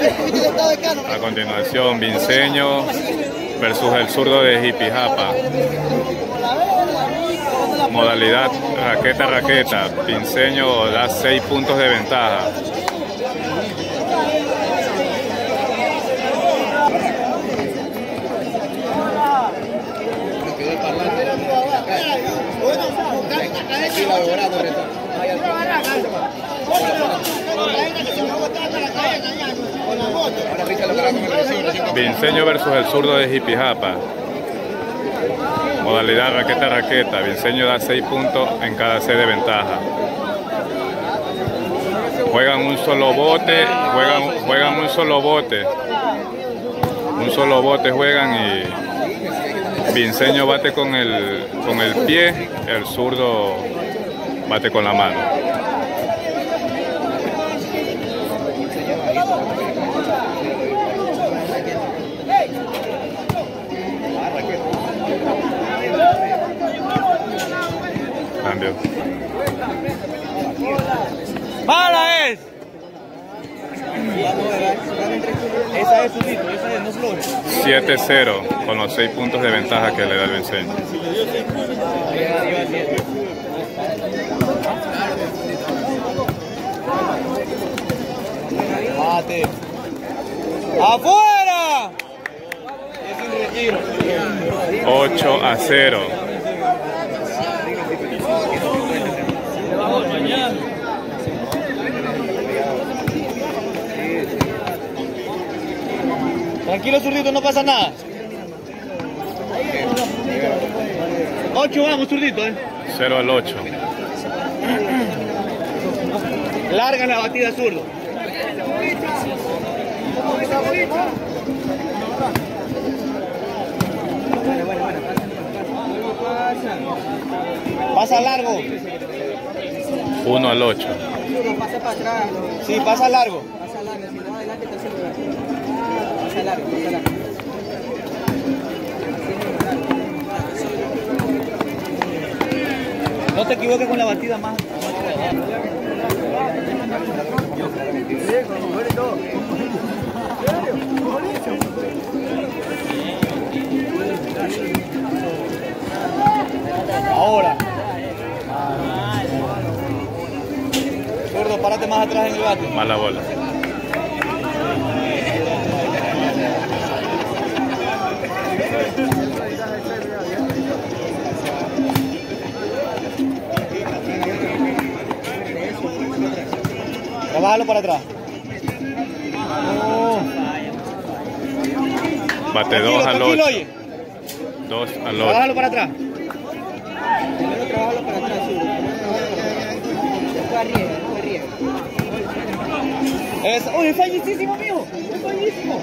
A continuación, Vinceño versus el zurdo de Jipijapa. Modalidad raqueta-raqueta. Vinceño da 6 puntos de ventaja. Vinceño versus el zurdo de Jipijapa. Modalidad raqueta-raqueta. Vinceño da 6 puntos en cada set de ventaja. Juegan un solo bote, juegan, un solo bote. Un solo bote juegan y Vinceño bate con el, con el pie, el zurdo bate con la mano. Cambio. ¡Mala es! Esa es esa es no floje. 7-0 con los 6 puntos de ventaja que le da el Vinceño. Bate. ¡Afuera! Es un retiro. 8 a 0. Tranquilo, zurdito, no pasa nada. Ocho vamos, zurdito, eh. 0 al 8. Larga la batida zurdo. Pasa largo. 1 al 8. Pasa para atrás, Sí, pasa largo. pasa largo, si no adelante te No te equivoques con la batida más. Ahora. Gordo, párate más atrás en el bate. Mala bola. Trabájalo para atrás. No. Bate Tranquilo, 2 al 8. oye. 2 al 8. Trabájalo para atrás. Primero trabajalo para atrás. Es, oye, es fallicísimo, mijo. Es fallicísimo.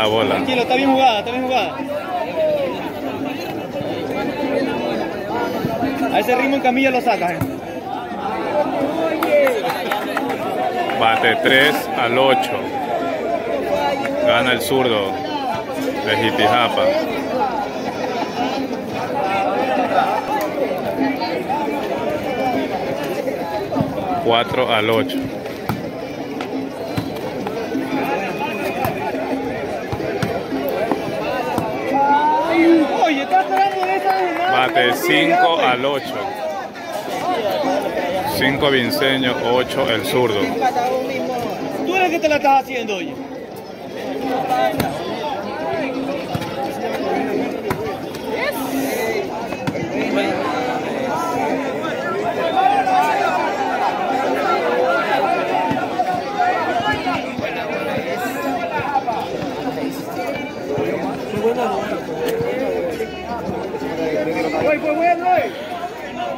Mala bola. Tranquilo, está bien jugada, está bien jugada. A ese ritmo en camilla lo sacas. eh. Bate 3 al 8. Gana el zurdo de Jipijapa. Cuatro al 8. Oye, está esperando de Bate 5 al 8. 5 Vinceño, 8 el zurdo. Tú eres que te la estás haciendo, oye.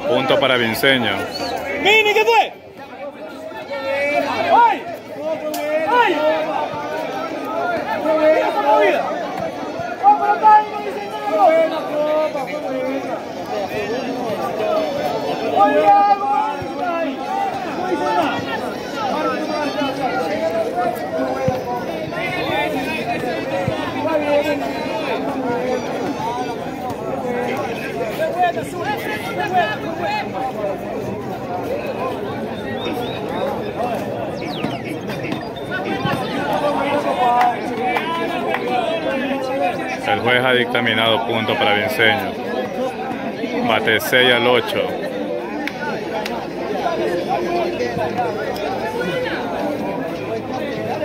Punto para Vinceño. ¡Mini, qué fue! ¡Ay! ¡Ay! ¡Mira El juez ha dictaminado punto para Vinceño. Bate 6 al 8.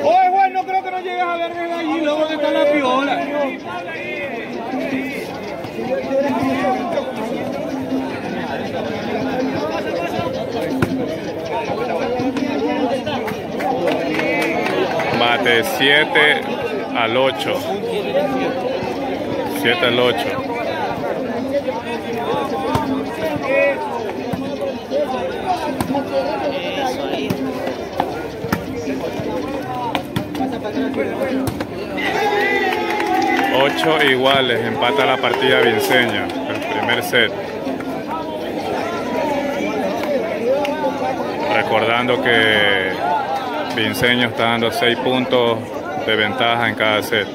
Oye, güey, no creo que no llegues a ver el allí, luego que está la piola. Bate 7 al 8. 7 al 8. Ocho iguales, empata la partida Vinceña, el primer set. Recordando que Vinceño está dando 6 puntos de ventaja en cada set.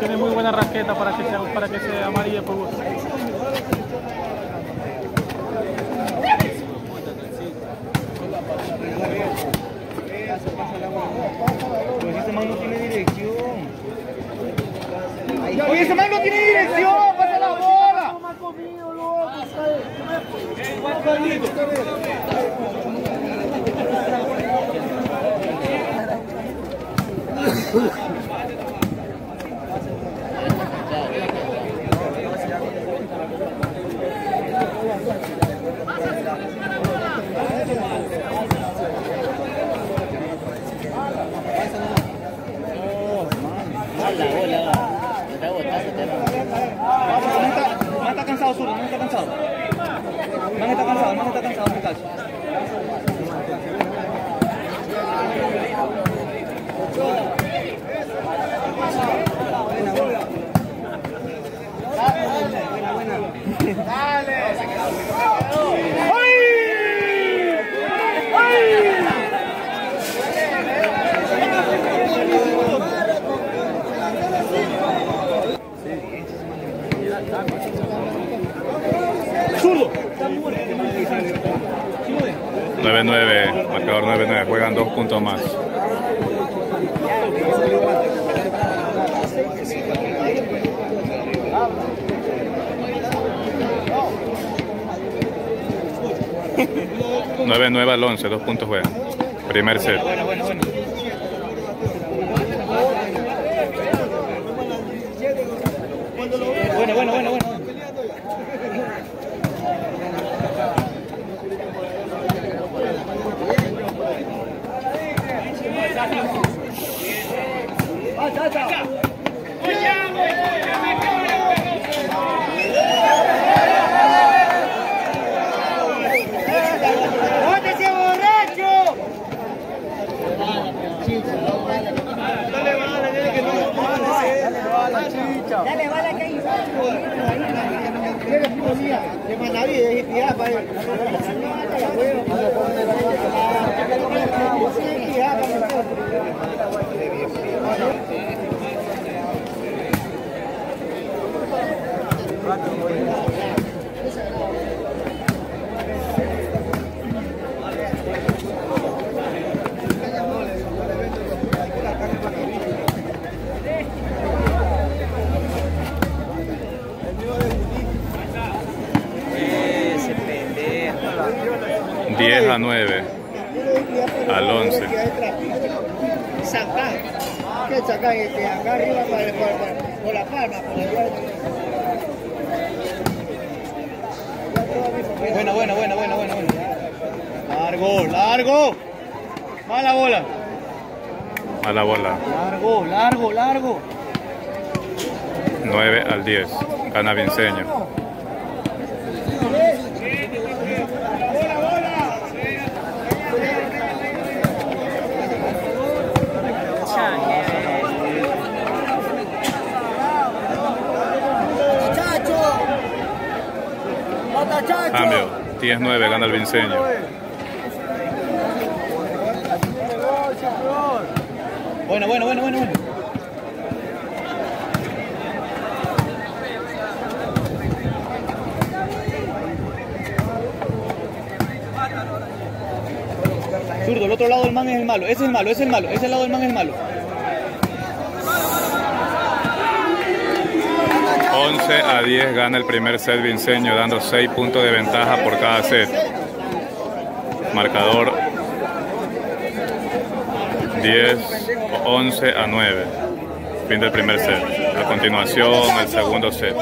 Tiene muy buena raqueta para que sea, para que sea amarilla por gusto. Pues ese man no tiene dirección. Oye, ese man no tiene dirección, pasa la bola. Está cansado, Zurdo, man está cansado. Man está cansado, man está cansado, muchacho. Zurdo. 9-9 al 11, dos puntos juegan. Primer set. Dale, bala que hay. De Manaví, de para Diez Sacar. ¿Qué sacar? Este, acá arriba para, para, para- por la palma, por allá. Buena, buena, buena, buena, buena, buena. Largo, largo. Mala bola. A la bola. Largo, largo, largo. 9 al 10. Gana Vinceño. Cambio. 10-9 gana el Vinceño. Buena, buena, buena, buena, buena. Zurdo, el otro lado del man es el malo. Ese es el malo, ese es el malo. Ese lado del man es el malo. 11 a 10 gana el primer set Vinceño, dando 6 puntos de ventaja por cada set. Marcador 10, 11 a 9. Fin del primer set. A continuación, el segundo set.